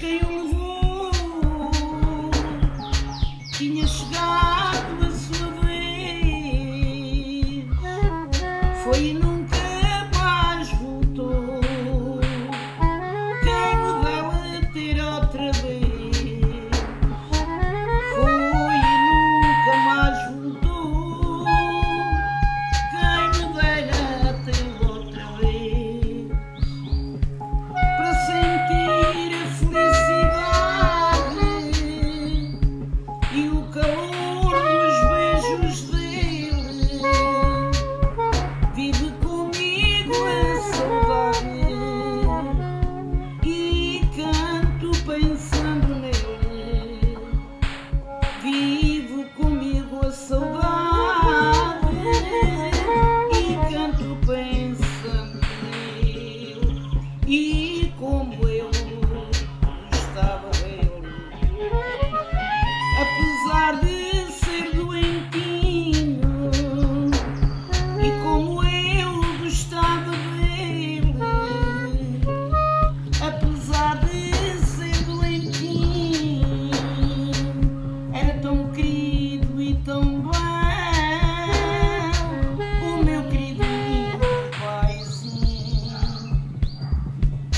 ganhou.